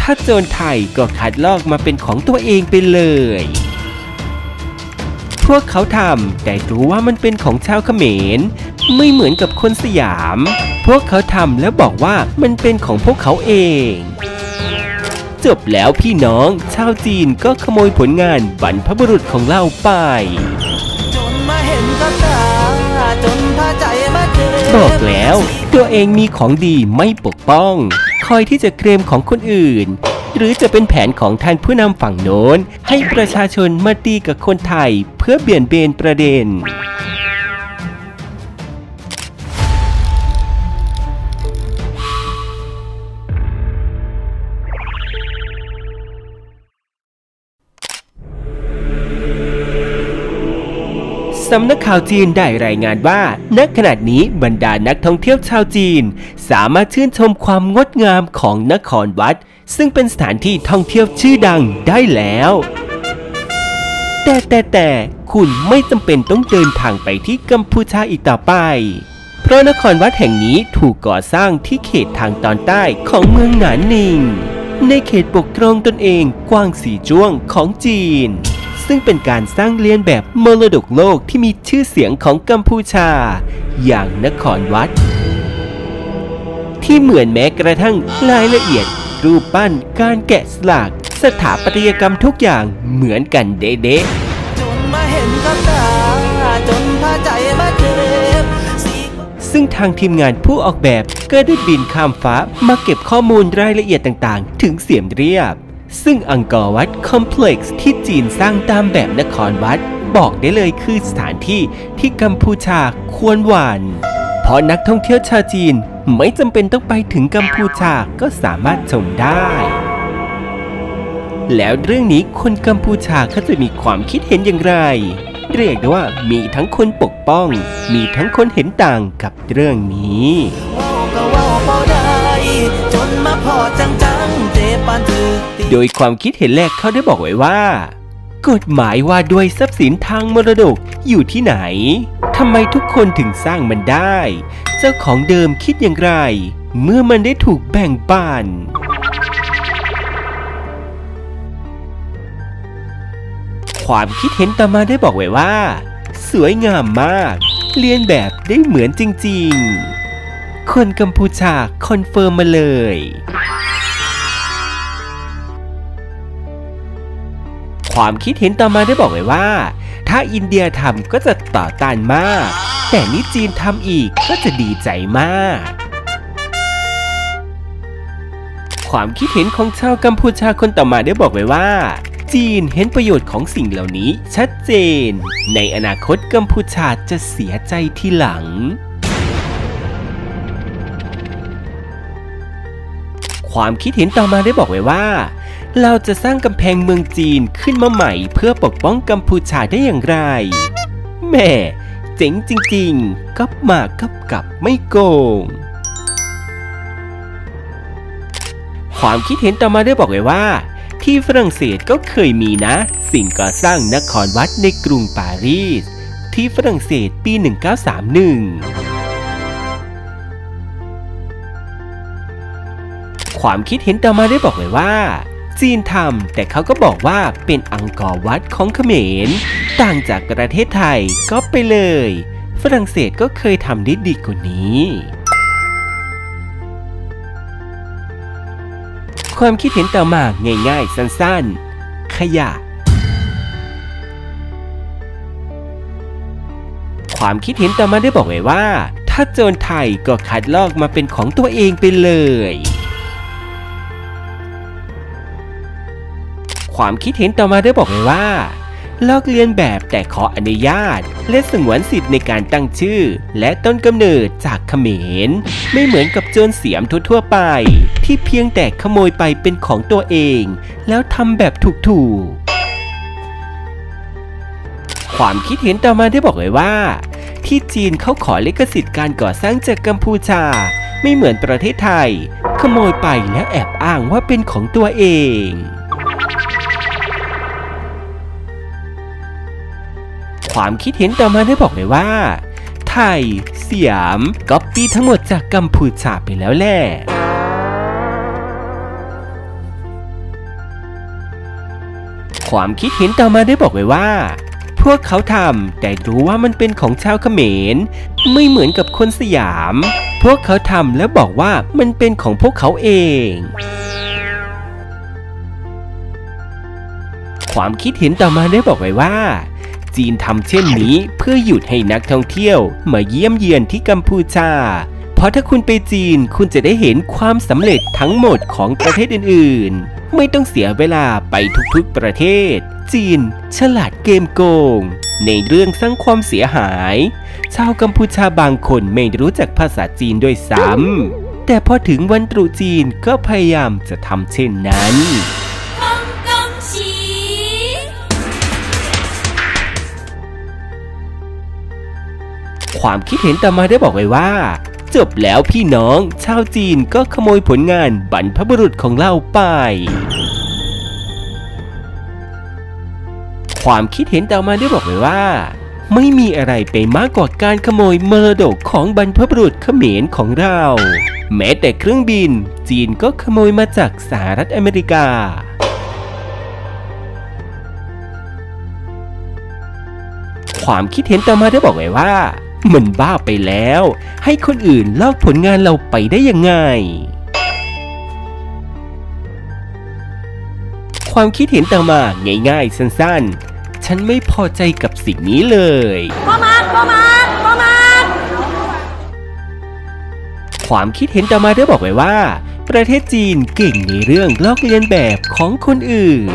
ถ้าโจรไทยก็คัดลอกมาเป็นของตัวเองไปเลย พวกเขาทำแต่รู้ว่ามันเป็นของชาวเขมร ไม่เหมือนกับคนสยาม พวกเขาทำแล้วบอกว่ามันเป็นของพวกเขาเอง จบแล้วพี่น้องชาวจีนก็ขโมยผลงานบรรพบุรุษของเราไปจนมาเห็นกับตาจนพาใจมาเจอบอกแล้ว ตัวเองมีของดีไม่ปกป้อง อยที่จะเคลมของคนอื่น หรือจะเป็นแผนของท่านผู้นำฝั่งโน้น ให้ประชาชนมาตีกับคนไทยเพื่อเบี่ยนเบนประเด็น สำนักข่าวจีนได้รายงานว่าณขณะนี้บรรดานักท่องเที่ยวชาวจีน สามารถชื่นชมความงดงามของนครวัด ซึ่งเป็นสถานที่ท่องเที่ยวชื่อดังได้แล้ว แต่แต่แต่คุณไม่จำเป็นต้องเดินทางไปที่กัมพูชาอีกต่อไป เพราะนครวัดแห่งนี้ถูกก่อสร้างที่เขตทางตอนใต้ของเมืองหนานนิงในเขตปกครองตนเองกว้างสีจ้วงของจีน ซึ่งเป็นการสร้างเลียนแบบมรดกโลกที่มีชื่อเสียงของกัมพูชา อย่างนครวัด ที่เหมือนแม้กระทั่งรายละเอียด รูปปั้นการแกะสลักสถาปัตยกรรมทุกอย่างเหมือนกันเด๊ะๆซึ่งทางทีมงานผู้ออกแบบก็ได้บินข้ามฟ้ามาเก็บข้อมูลรายละเอียดต่างๆ ถึงเสียมเรียบ ซึ่งอังกอร์วัดคอมเพล็กซ์ที่จีนสร้างตามแบบนครวัด บอกได้เลยคือสถานที่ที่กัมพูชาควรหวาน เพราะนักท่องเที่ยวชาวจีนไม่จำเป็นต้องไปถึงกัมพูชาก็สามารถชมได้ แล้วเรื่องนี้คนกัมพูชาเขาจะมีความคิดเห็นอย่างไร เรียกได้ว่ามีทั้งคนปกป้อง มีทั้งคนเห็นต่างกับเรื่องนี้จนมาพอจัง โดยความคิดเห็นแรกเขาได้บอกไว้ว่า กฎหมายว่าด้วยทรัพย์สินทางมรดกอยู่ที่ไหนทำไมทุกคนถึงสร้างมันได้ เจ้าของเดิมคิดอย่างไร เมื่อมันได้ถูกแบ่งปันความคิดเห็นต่อมาได้บอกไว้ว่า สวยงามมาก เลียนแบบได้เหมือนจริงๆ คนกัมพูชาคอนเฟิร์มมาเลย ความคิดเห็นต่อมาได้บอกไว้ว่า ถ้าอินเดียทำก็จะต่อต้านมาก แต่นี่จีนทำอีกก็จะดีใจมาก ความคิดเห็นของชาวกัมพูชาคนต่อมาได้บอกไว้ว่า จีนเห็นประโยชน์ของสิ่งเหล่านี้ชัดเจน ในอนาคตกัมพูชาจะเสียใจทีหลังความคิดเห็นต่อมาได้บอกไว้ว่า เราจะสร้างกำแพงเมืองจีนขึ้นมาใหม่เพื่อปกป้องกัมพูชาได้อย่างไร แม่เจ๋งจริงๆกับมากับกับไม่โกง ความคิดเห็นต่อมาได้บอกไว้ว่า ที่ฝรั่งเศสก็เคยมีนะ สิ่งก่อสร้างนครวัดในกรุงปารีส ที่ฝรั่งเศสปี 1931ความคิดเห็นต่อมาได้บอกไว้ว่า จีนทำแต่เขาก็บอกว่าเป็นอังกอร์วัดของเขมร ต่างจากประเทศไทยก็ไปเลย ฝรั่งเศสก็เคยทำได้ดีกว่านี้ ความคิดเห็นต่อมาง่ายๆ สั้นๆ ขยะ ความคิดเห็นต่อมาได้บอกไว้ว่า ถ้าโจรไทยก็คัดลอกมาเป็นของตัวเองไปเลย ความคิดเห็นต่อมาได้บอกไว้ว่าลอกเลียนแบบแต่ขออนุญาต และสงวนสิทธิ์ในการตั้งชื่อ และต้นกำเนิดจากเขมร ไม่เหมือนกับโจรเสียมทั่วๆไป ที่เพียงแต่ขโมยไปเป็นของตัวเอง แล้วทำแบบถูกๆ ความคิดเห็นต่อมาได้บอกไว้ว่า ที่จีนเขาขอลิขสิทธิ์การก่อสร้างจากกัมพูชา ไม่เหมือนประเทศไทย ขโมยไปแล้วแอบอ้างว่าเป็นของตัวเอง ความคิดเห็นต่อมาได้บอกเลยว่า ไทย เสียมก๊อปปี้ทั้งหมดจากกัมพูชาไปแล้วแหละความคิดเห็นต่อมาได้บอกไว้ว่า พวกเขาทำแต่รู้ว่ามันเป็นของชาวเขมร ไม่เหมือนกับคนสยาม พวกเขาทำแล้วบอกว่ามันเป็นของพวกเขาเอง ความคิดเห็นต่อมาได้บอกไว้ว่า จีนทำเช่นนี้ เพื่อหยุดให้นักท่องเที่ยว มาเยี่ยมเยียนที่กัมพูชา เพราะถ้าคุณไปจีนคุณจะได้เห็นความสำเร็จทั้งหมดของประเทศอื่นๆ ไม่ต้องเสียเวลาไปทุกๆประเทศ จีน ฉลาดเกมโกง ในเรื่องสร้างความเสียหาย ชาวกัมพูชาบางคนไม่รู้จักภาษาจีนด้วยซ้ำแต่พอถึงวันตรุษจีนก็พยายามจะทำเช่นนั้น ความคิดเห็นต่อมาได้บอกไว้ว่า จบแล้วพี่น้องชาวจีนก็ขโมยผลงานบรรพบุรุษของเราไป ความคิดเห็นต่อมาได้บอกไว้ว่า ไม่มีอะไรไปมากกว่าการขโมยมรดกของบรรพบุรุษเขมรของเรา แม้แต่เครื่องบิน จีนก็ขโมยมาจากสหรัฐอเมริกาความคิดเห็นต่อมาได้บอกไว้ว่า มันบ้าไปแล้ว ให้คนอื่นลอกผลงานเราไปได้ยังไง ความคิดเห็นต่อมาง่ายๆ สั้นๆ ฉันไม่พอใจกับสิ่งนี้เลยพ่อมาพ่อมาพ่อมาความคิดเห็นต่อมาได้บอกไว้ว่า ประเทศจีนเก่งในเรื่องลอกเลียนแบบของคนอื่น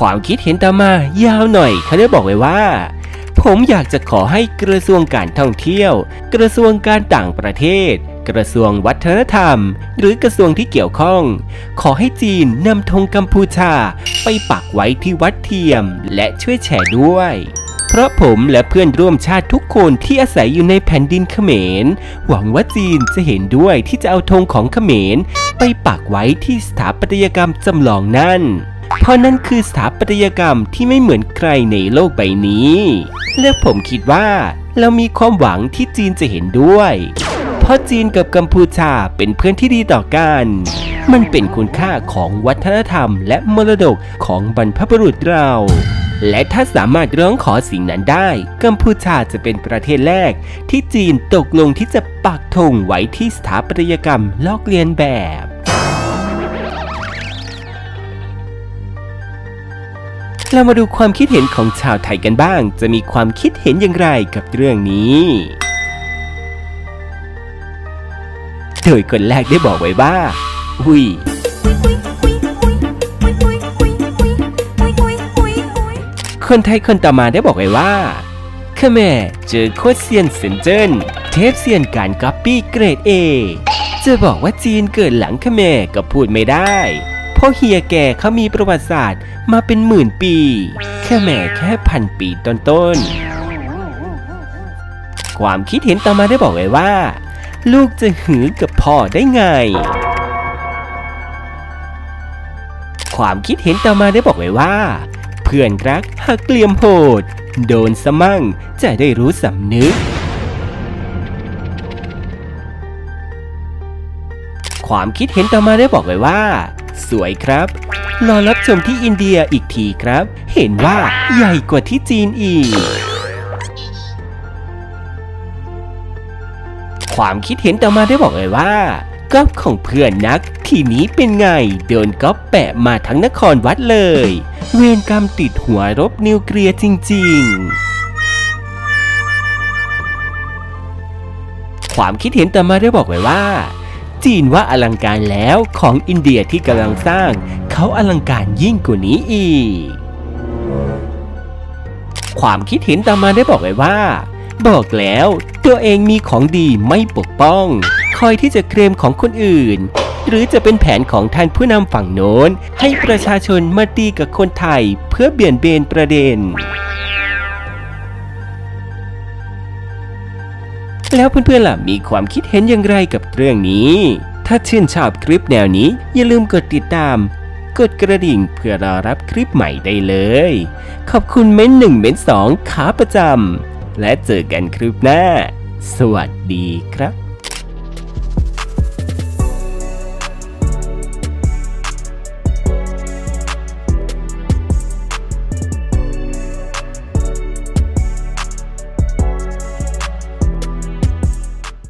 ความคิดเห็นต่อมายาวหน่อยเขาได้บอกไว้ว่า ผมอยากจะขอให้กระทรวงการท่องเที่ยว กระทรวงการต่างประเทศ กระทรวงวัฒนธรรม หรือกระทรวงที่เกี่ยวข้อง ขอให้จีนนำธงกัมพูชา ไปปักไว้ที่วัดเทียม และช่วยแชร์ด้วยเพราะผมและเพื่อนร่วมชาติทุกคนที่อาศัยอยู่ในแผ่นดินเขมร หวังว่าจีนจะเห็นด้วยที่จะเอาธงของเขมร ไปปักไว้ที่สถาปัตยกรรมจำลองนั่น เพราะนั่นคือสถาปัตยกรรมที่ไม่เหมือนใครในโลกใบนี้ และผมคิดว่า เรามีความหวังที่จีนจะเห็นด้วย เพราะจีนกับกัมพูชาเป็นเพื่อนที่ดีต่อกัน มันเป็นคุณค่าของวัฒนธรรมและมรดกของบรรพบุรุษเรา และถ้าสามารถร้องขอสิ่งนั้นได้ กัมพูชาจะเป็นประเทศแรก ที่จีนตกลงที่จะปักธงไว้ที่สถาปัตยกรรมลอกเลียนแบบ เรามาดูความคิดเห็นของชาวไทยกันบ้าง จะมีความคิดเห็นอย่างไรกับเรื่องนี้ โดยคนแรกได้บอกไว้ว่า อุ้ยคนไทยคนต่อมาได้บอกไว้ว่าขแม่เจอโคตรเซียนเซนเจิ้นเทพเซียนการก๊อปปี้เกรด A จะบอกว่าจีนเกิดหลังขแม่ก็พูดไม่ได้ พราะเฮียแกเขามีประวัติศาสตร์มาเป็นหมื่นปีขแม่แค่พันปีต้นๆความคิดเห็นต่อมาได้บอกไว้ว่า ลูกจะหือกับพ่อได้ไง ความคิดเห็นต่อมาได้บอกไว้ว่า เพื่อนรักหักเหลี่ยมโหด โดนสมั่งจะได้รู้สำนึกความคิดเห็นต่อมาได้บอกไว้ว่า สวยครับ รอรับชมที่อินเดียอีกทีครับ เห็นว่าใหญ่กว่าที่จีนอีก ความคิดเห็นต่อมาได้บอกเลยว่าก๊อปของเพื่อนนัก ทีนี้เป็นไง โดนก๊อปแปะมาทั้งนครวัดเลย เวรกรรมติดหัวรบนิวเคลียร์จริง ๆความคิดเห็นต่อมาได้บอกไว้ว่า จีนว่าอลังการแล้วของอินเดียที่กำลังสร้าง เขาอลังการยิ่งกว่านี้อีก ความคิดเห็นต่อมาได้บอกไว้ว่า บอกแล้วตัวเองมีของดีไม่ปกป้อง คอยที่จะเคลมของคนอื่น หรือจะเป็นแผนของท่านผู้นำฝั่งโน้น ให้ประชาชนมาตีกับคนไทยเพื่อเบี่ยนเบนประเด็น แล้วเพื่อนๆล่ะมีความคิดเห็นอย่างไรกับเรื่องนี้ ถ้าชื่นชอบคลิปแนวนี้ อย่าลืมกดติดตาม กดกระดิ่งเพื่อรอรับคลิปใหม่ได้เลย ขอบคุณเม้นหนึ่งเม้นสองขาประจำและเจอกันคลิปหน้า สวัสดีครับ